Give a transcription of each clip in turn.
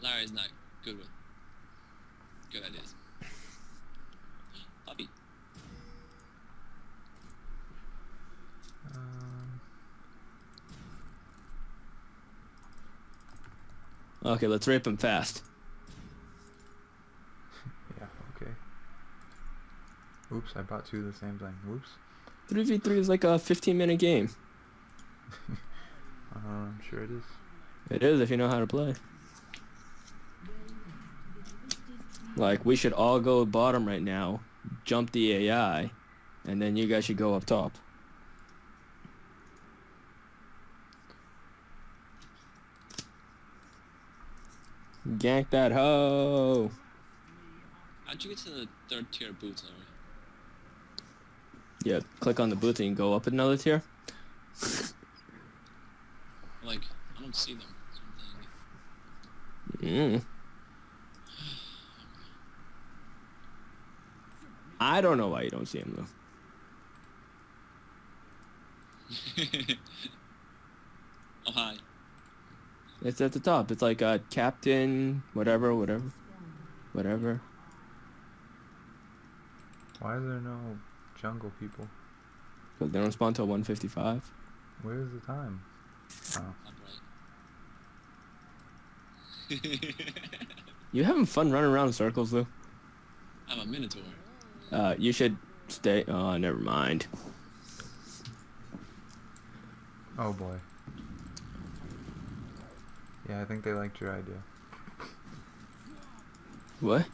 Larry's not good with good ideas. Puppy. Um, Okay, let's rape him fast. yeah, okay. Oops, I bought two of the same thing. Oops. 3v3 is like a 15 minute game. Uh, I'm sure it is. It is if you know how to play. Like, we should all go bottom right now, jump the AI, and then you guys should go up top. Gank that hoe! How'd you get to the third tier boots already? Yeah, click on the boots and go up another tier. Like, I don't see them. What Mm. I don't know why you don't see him though. oh, hi. It's at the top. It's like a captain, whatever, whatever, whatever. Why is there no jungle people? Because they don't spawn till 155. Where's the time? Oh, Not. You having fun running around in circles, Lou? I'm a minotaur. Uh, you should stay. Oh, never mind. oh boy. Yeah, I think they liked your idea. What?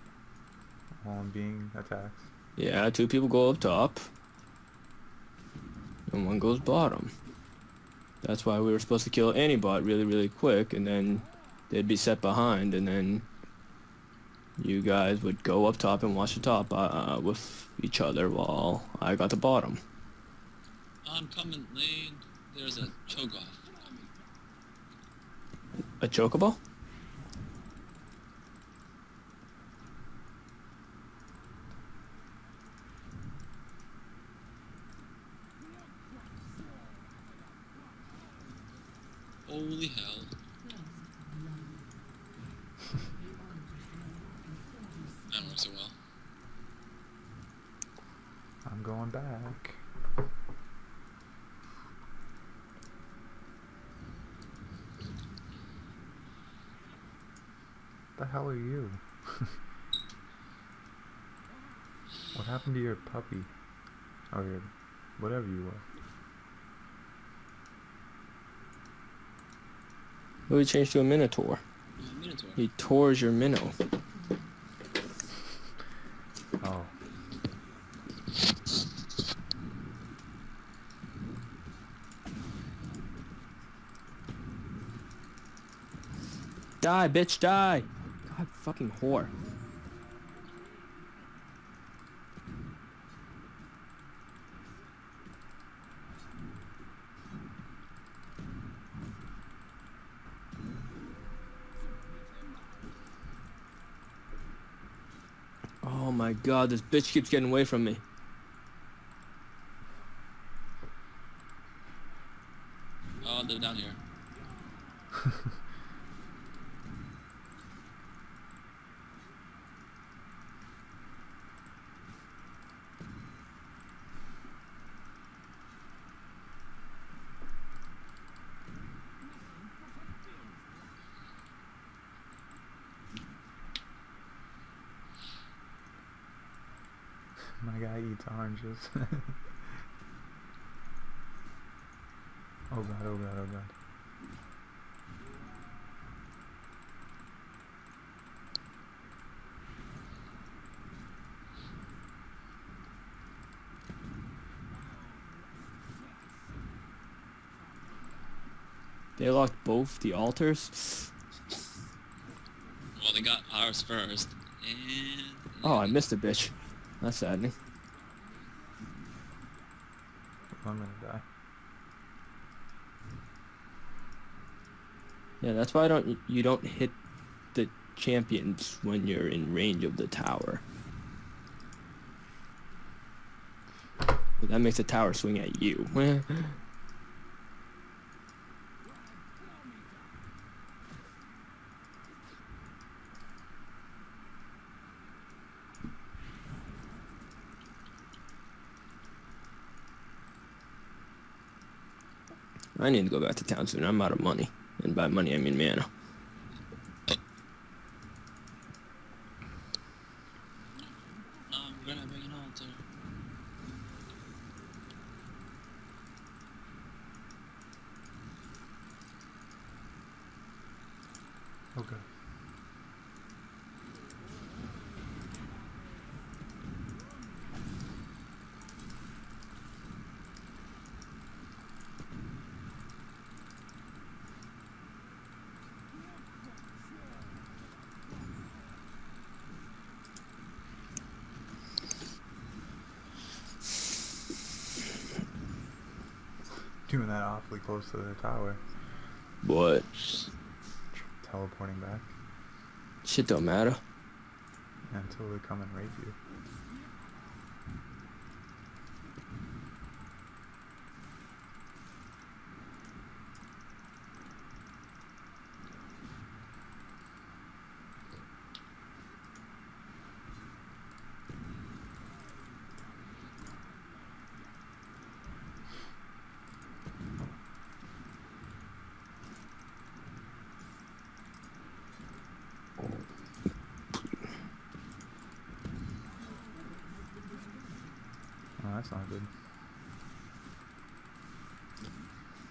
While I'm being attacked. Yeah, two people go up top, and one goes bottom. That's why we were supposed to kill any bot really, really quick, and then they'd be set behind, and then you guys would go up top and watch the top uh, with each other while I got the bottom. I'm coming lane. There's a choke off. A chocobo? Holy hell. That works so well. I'm going back. The hell are you? what happened to your puppy? Or your whatever you were? We changed to a minotaur. Minotaur. He tours your minnow. Oh. Die, bitch, die! God fucking whore. Oh my god, this bitch keeps getting away from me. Oh, they're down here. My guy eats oranges. oh god, oh god, oh god. They locked both the altars. Well, they got ours first. And. Oh, I missed a bitch. That's saddening. I'm gonna die. Yeah, that's why I don't you don't hit the champions when you're in range of the tower. That makes the tower swing at you. I need to go back to town soon. I'm out of money. And by money, I mean mana. I'm gonna bring an altar. Okay. Doing that awfully close to the tower. What? Teleporting back Shit don't matter. until they come and raid you.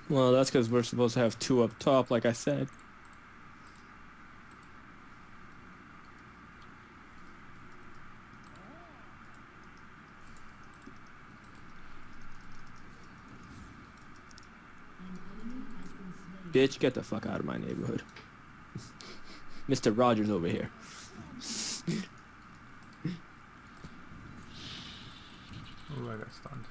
Well, that's because we're supposed to have two up top, like I said. Bitch, get the fuck out of my neighborhood. Mr. Rogers over here. Ooh, I got stunned.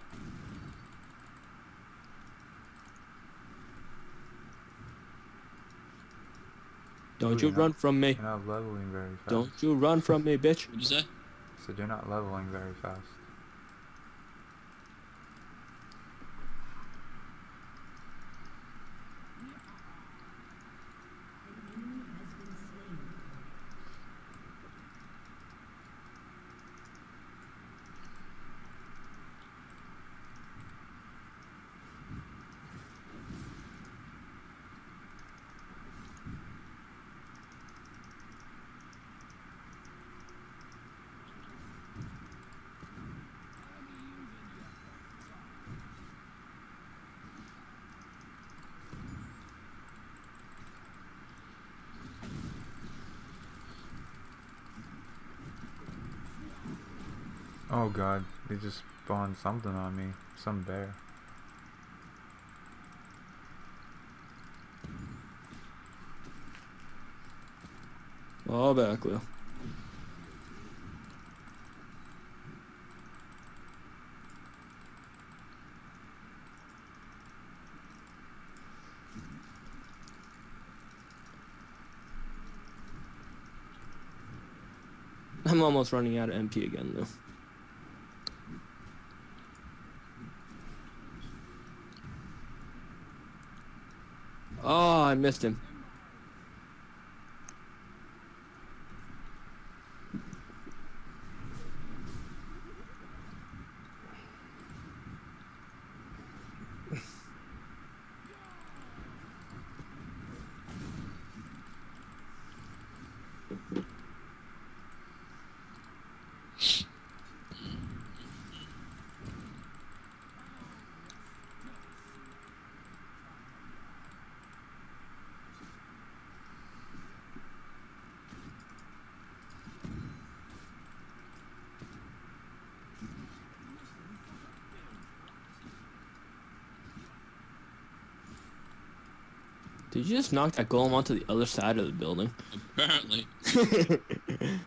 Don't Ooh, you run not- from me. You're not leveling very fast. Don't you run from me, bitch. What'd you say? So you're not leveling very fast. Oh god, they just spawned something on me. Some bear. All back, Lou. I'm almost running out of MP again, Lou. Oh, I missed him. Did you just knock that golem onto the other side of the building? Apparently.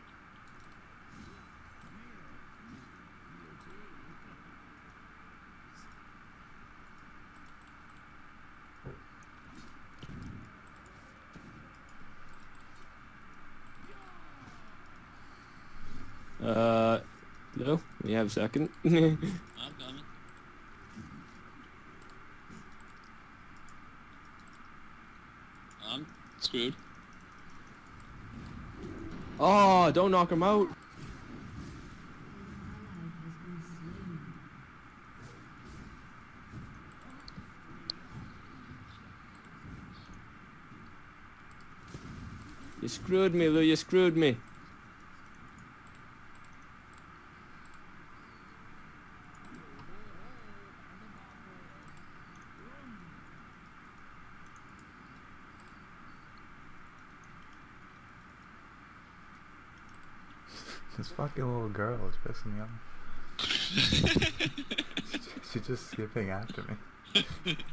Uh, Lou, we have a second. Oh, don't knock him out. You screwed me, Lou. You screwed me. Fucking little girl is pissing me off. She's just skipping after me.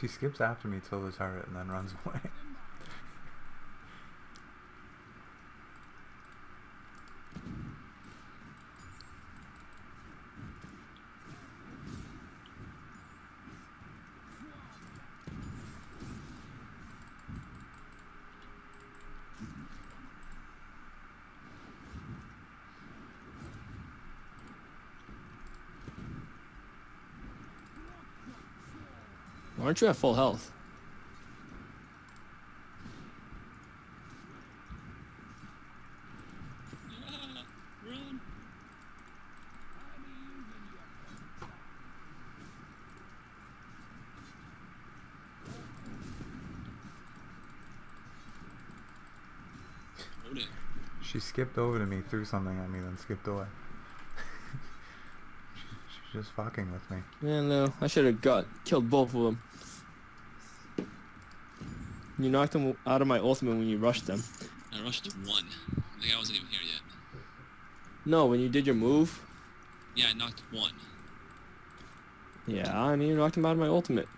She skips after me till the turret and then runs away. Why aren't you at full health? She skipped over to me, threw something at me, then skipped away. She, she's just fucking with me. Man, no. I should have got killed both of them. You knocked them out of my ultimate when you rushed them. I rushed one. I think I wasn't even here yet. No, when you did your move. Yeah, I knocked one. Yeah, I mean you knocked him out of my ultimate.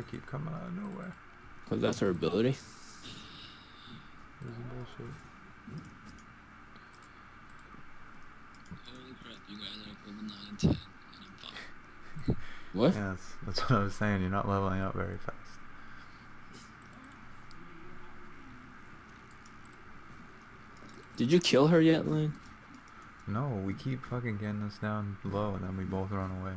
Bear keep coming out of nowhere? Because that's her ability. This is bullshit. Holy crap, you guys are level 9 and 10. And What? Yeah, that's, that's what I was saying. You're not leveling up very fast. Did you kill her yet, Lane? No, we keep fucking getting us down low and then we both run away.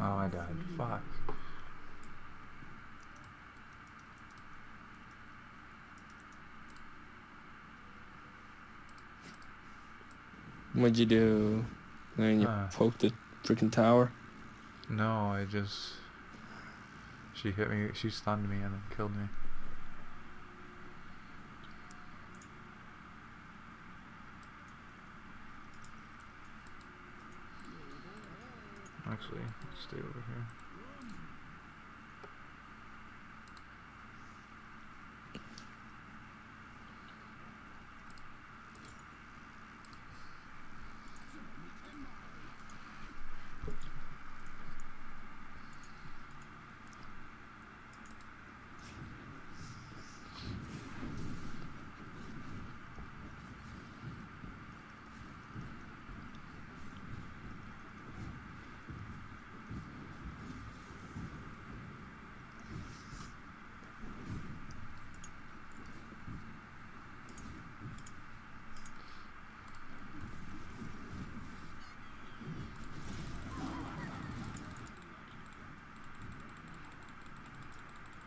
Oh, I died. Fuck. What'd you do? Lane, you Uh. poked the freaking tower. No, I just. She hit me. She stunned me and then killed me. Actually, let's stay over here.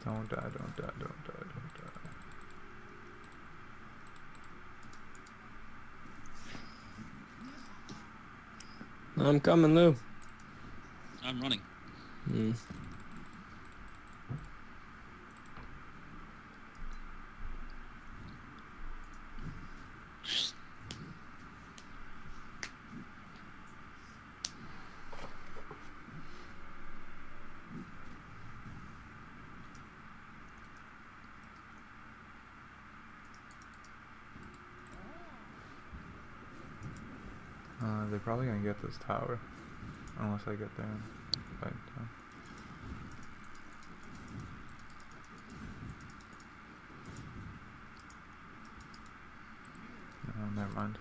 Don't die, don't die, don't die, don't die. I'm coming, Lou. I'm running. Mm. Uh, get this tower. Unless I get there and fight them. No, never mind.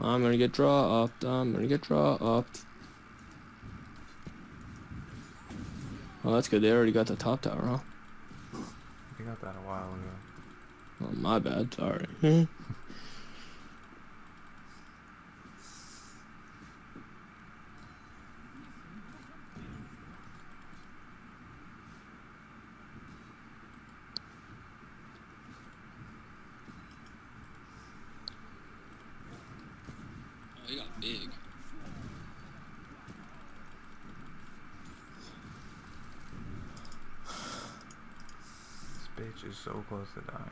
I'm gonna get draw up. I'm gonna get draw up. Oh, that's good. They already got the top tower, huh? We got that a while ago. Oh, my bad. Sorry. Hmm? Oh, he got big. This bitch is so close to dying.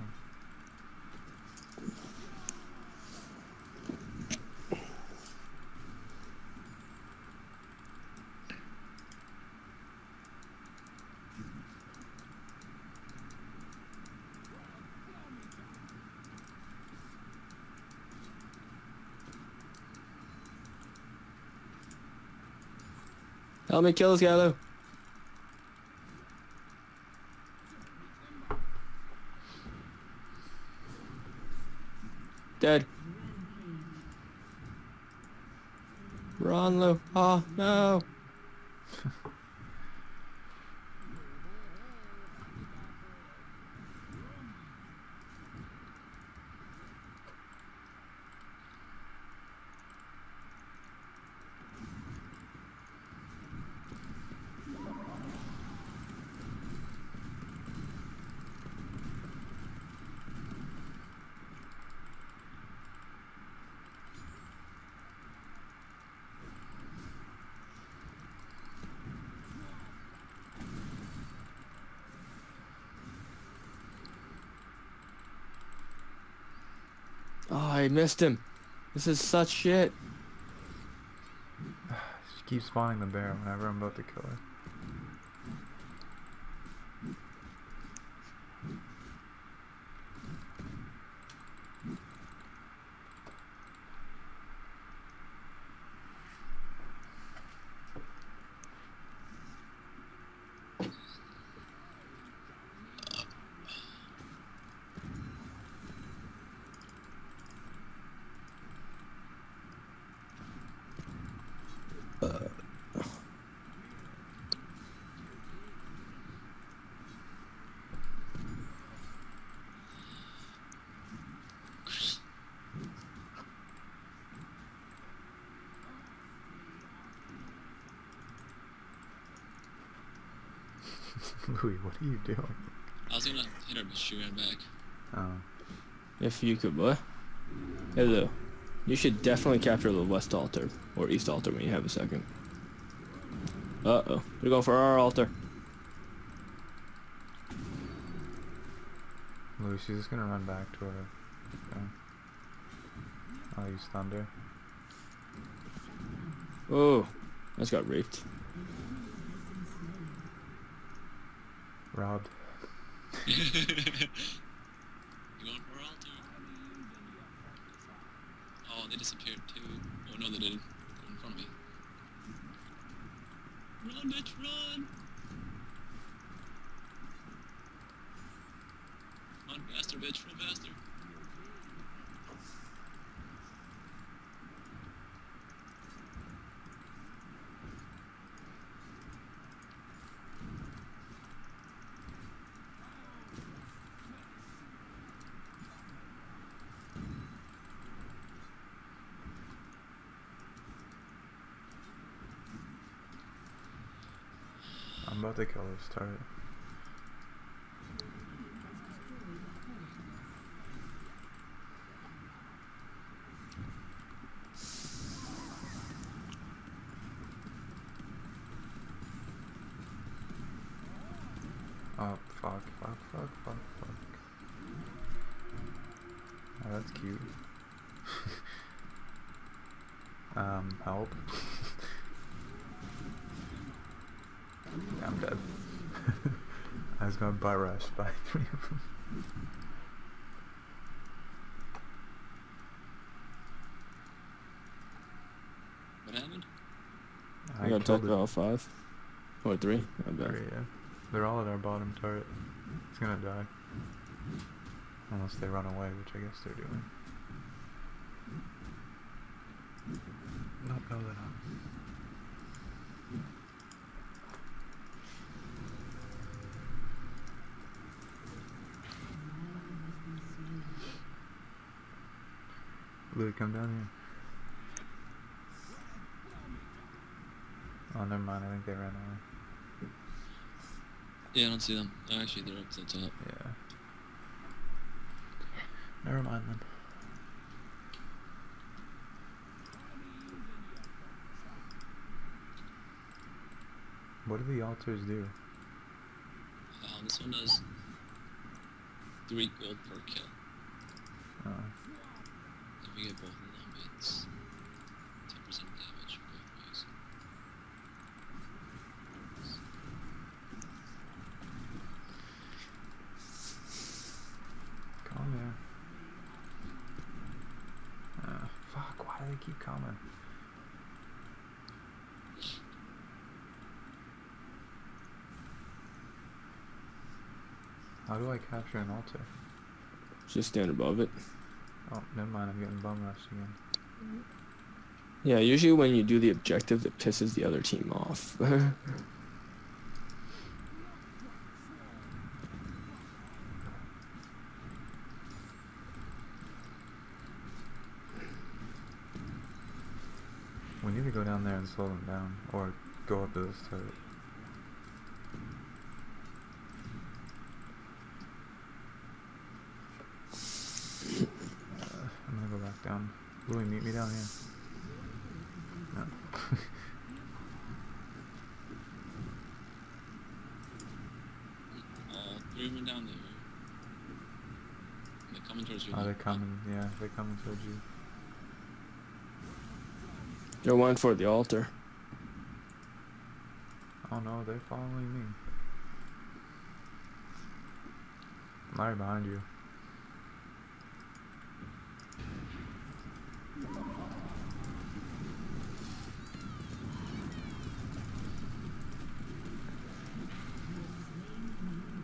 Help me kill this guy, Lou. Dead. Run, Lou. Oh, no. Oh, I missed him. This is such shit. She keeps spawning the bear whenever I'm about to kill her. Louis, what are you doing? I was gonna hit her, but she ran back. Oh. If you could, boy. Hey, Lou. You should definitely capture the west altar or east altar when you have a second. Uh oh. We're going for our altar. Louis, she's just gonna run back to her. thing. I'll use thunder. Oh, I just got raped. Robbed. you altar? Oh, they disappeared too. Oh no, they didn't. They're in front of me. Run, bitch, run! Run faster, bitch, run faster. To kill this turret. Oh, fuck, fuck, fuck, fuck, fuck. Oh, that's cute. um, help. yeah, I'm dead. I was going butt rushed by three of them. What happened? I, got killed attacked it. by all five. Or three. Not bad. Three, yeah. They're all at our bottom turret. It's gonna die. Unless they run away, which I guess they're doing. Nope, no, they're not. Louis, come down here. Oh, never mind. I think they ran away. Yeah, I don't see them. Oh, actually, they're up to the top. Yeah. Never mind then. What do the altars do? Um, this one does three gold per kill. Oh, we get both of them, it's 10% damage both ways. come here. Uh, fuck, why do they keep coming? How do I capture an altar? Just stand above it. Oh, never mind, I'm getting bum rushed again. Yeah, usually when you do the objective, it pisses the other team off. We need to go down there and slow them down, or go up to this turret. Uh, I'm gonna go back down. Louis, meet me down here. No. All three of them down there. They're coming towards you. oh, they're coming. Yeah, they're coming towards you. They're one for the altar. Oh no, they're following me. I'm right behind you.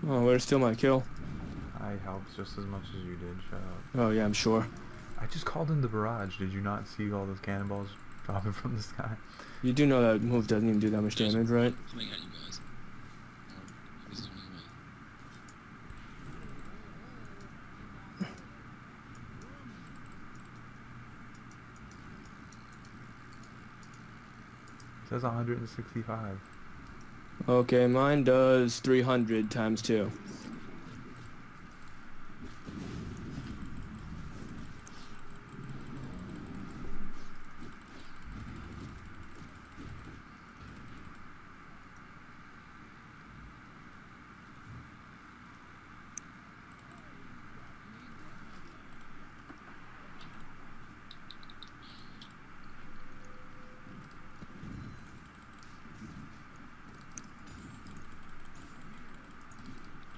Oh, where's still my kill? I helped just as much as you did. Shut up. Oh yeah, I'm sure. I just called in the barrage. Did you not see all those cannonballs dropping from the sky? You do know that move doesn't even do that much damage, right? Coming at you guys. Or he's zoning away. Says 165. Okay, mine does 300 times 2.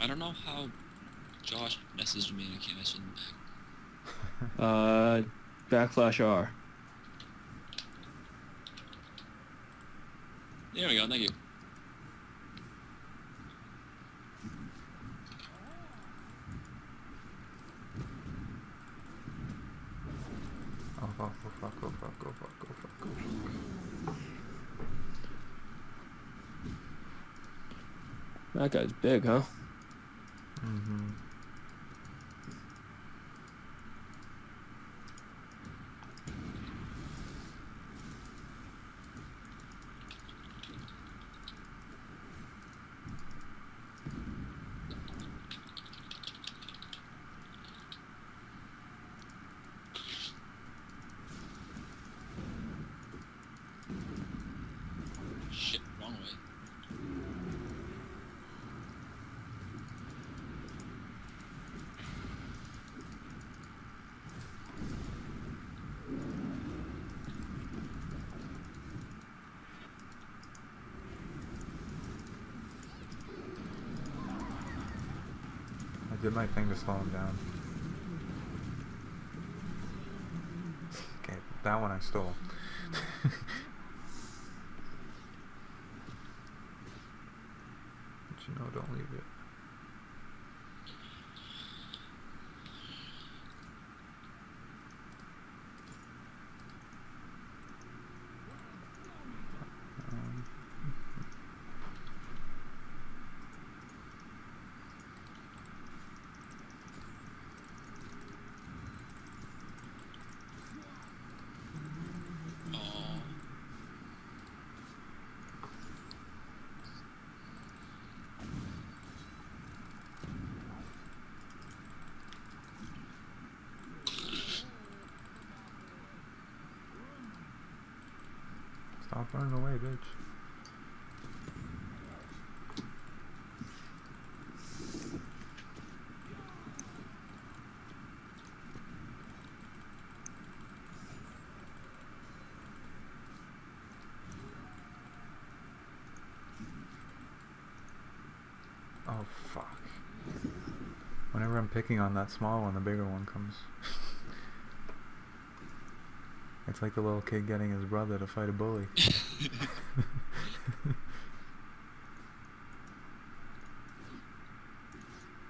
I don't know how Josh messaged me and I can't message him back. Uh, backslash R. There we go, thank you. Oh fuck, oh fuck, oh fuck, oh fuck, oh fuck, oh fuck. That guy's big, huh? Mm-hmm. Shit, wrong way. I did my thing to slow him down. Okay, that one I stole. but you know, don't leave it. Um, Oh. Stop running away, bitch. Oh fuck. Whenever I'm picking on that small one, the bigger one comes. It's like the little kid getting his brother to fight a bully.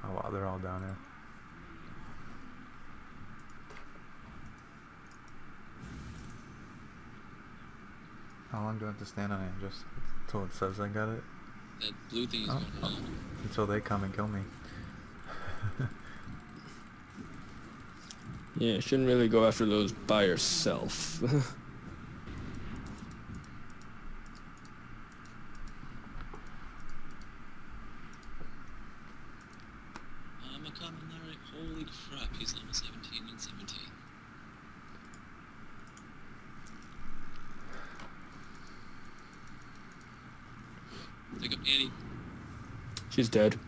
oh wow, they're all down there. How long do I have to stand on it? Just until it says I got it? That blue thing is Oh, going oh. Until they come and kill me. Yeah, shouldn't really go after those by yourself. I'm a common Larry. Holy crap, he's level 17 and 17. Pick up Annie. She's dead.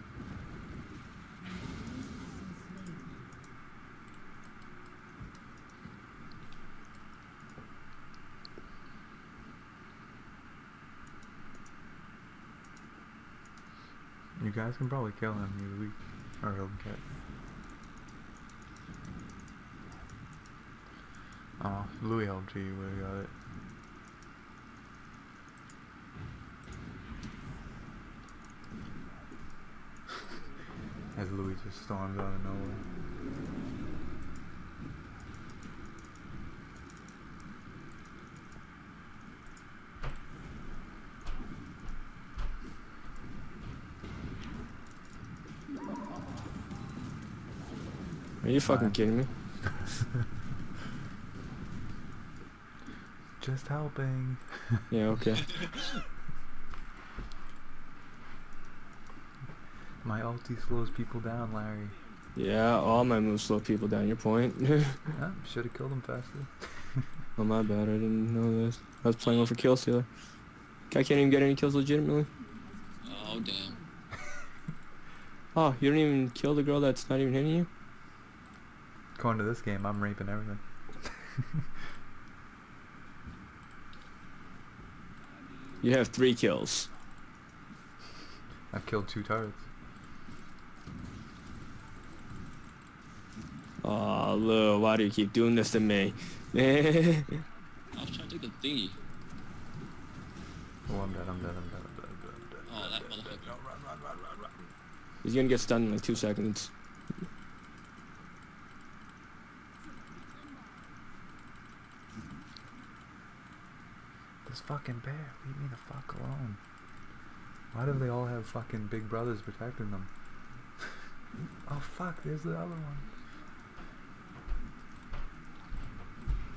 You guys can probably kill him. He's weak. Or he'll get. Oh, Louis LG would have got it. As Louis just storms out of nowhere. Fucking Fine. kidding me? Just helping. Yeah, okay. My ulti slows people down, Larry. Yeah, all my moves slow people down. Your point. Yeah, should have killed him faster. oh my bad, I didn't know this. I was playing over kill stealer. I can't even get any kills legitimately. Oh, damn. Oh, you don't even kill the girl that's not even hitting you? Going to this game, I'm raping everything. You have three kills. I've killed two turrets. Oh, Lou, why do you keep doing this to me? I was trying to take the thingy. Oh, I'm dead, I'm dead, I'm dead, I'm dead, I'm dead, I'm dead. Oh, that dead, dead, motherfucker. No, run, run, run, run, run. He's gonna get stunned in like two seconds. This fucking bear, leave me the fuck alone. Why do they all have fucking big brothers protecting them? oh fuck, there's the other one.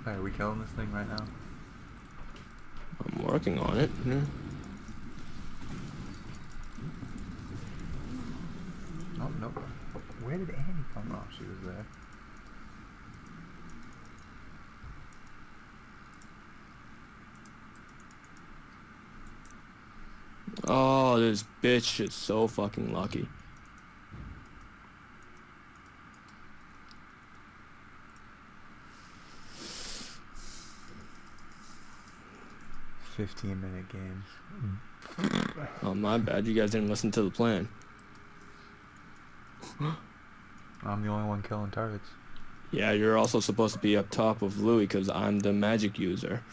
Alright, are we killing this thing right now? I'm working on it. Yeah. Oh, nope. Where did Annie come? Oh, she was there. Oh, this bitch is so fucking lucky. Fifteen minute games. Oh, my bad. You guys didn't listen to the plan. I'm the only one killing targets. Yeah, you're also supposed to be up top with Louis because I'm the magic user.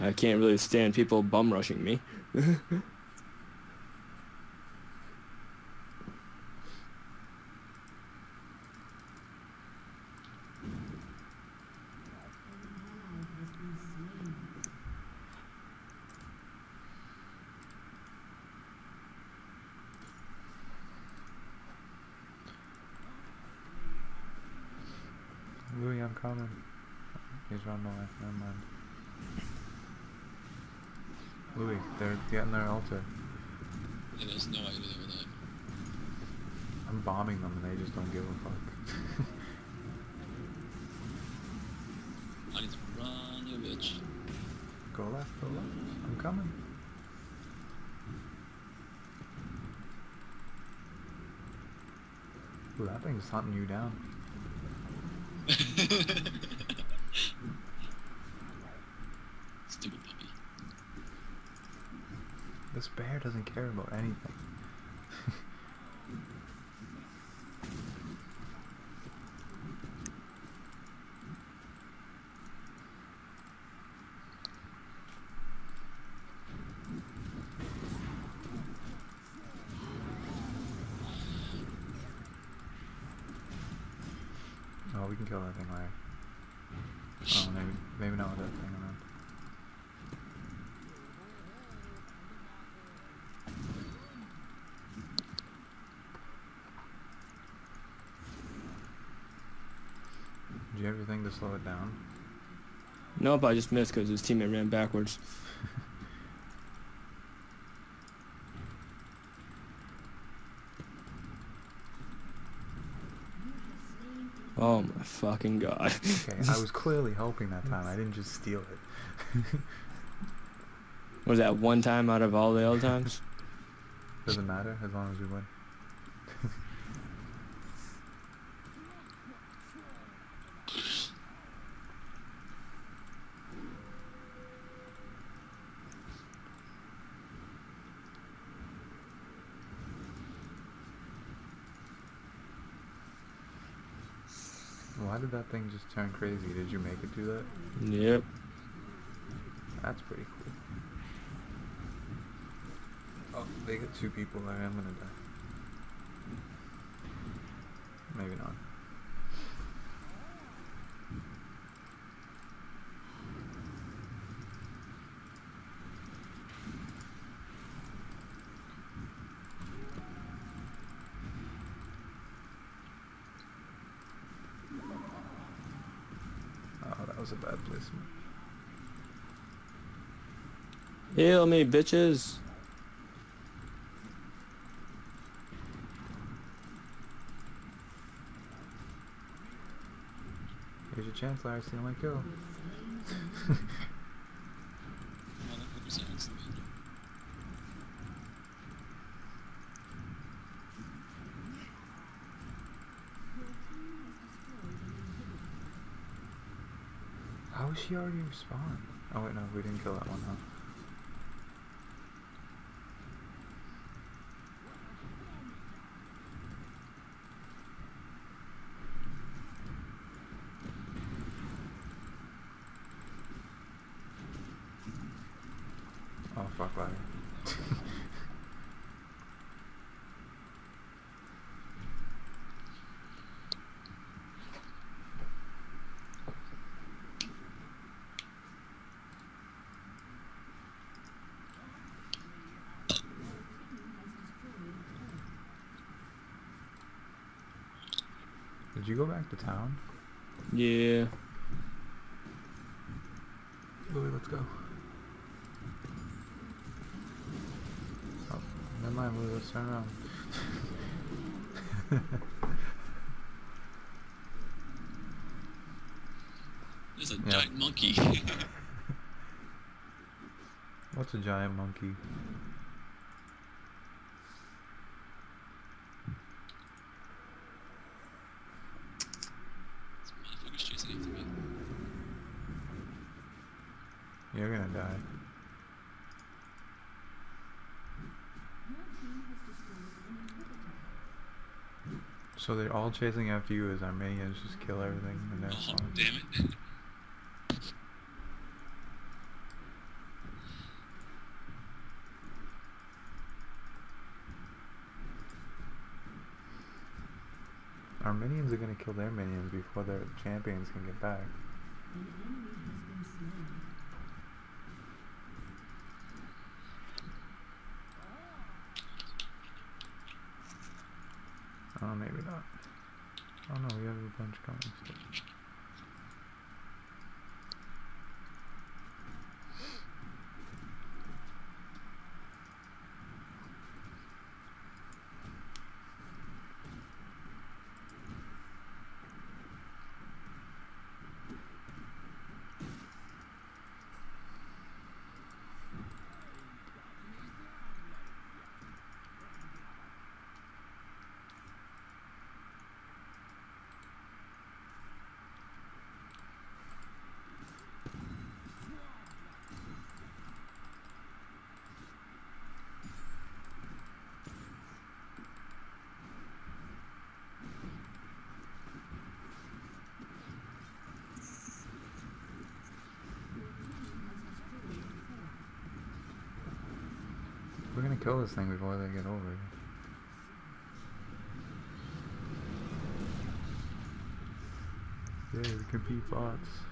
I can't really stand people bum rushing me. Louis, I'm coming. He's running away. Never mind. Louis, they're getting their altar. Yeah, there's no idea where that. I'm bombing them and they just don't give a fuck. I need to run, you bitch. go left, go left. I'm coming. Ooh, that thing's hunting you down. Stupid puppy. This bear doesn't care about anything. Oh, we can kill that thing later. Oh, maybe, maybe not with that thing around. Did you have anything to slow it down? Nope, I just missed because his teammate ran backwards. Oh my fucking god. Okay, I was clearly helping that time. I didn't just steal it. Was that one time out of all the other times? Doesn't matter as long as we win. Why did that thing just turn crazy? Did you make it do that? Yep. That's pretty cool. Oh, they get two people there. I'm gonna die. Maybe not. Oh, that was a bad placement. Heal me, bitches. Here's your chance, Larry. Kill. Motherfucker sounds to me. How is she already respawned? Oh wait, no, we didn't kill that one, huh? Oh fuck, Larry. Did you go back to town? Yeah. Louis, let's go. Oh, never mind, Louis, let's turn around. There's a Yeah. giant monkey. What's a giant monkey? So they're all chasing after you as our minions just kill everything in their Oh, spawn. damn it. Our minions are gonna kill their minions before their champions can get back. Mm-hmm. Oh, maybe not. Oh no, we have a bunch coming still. We're gonna this thing before they get over here. Yeah, beat bots.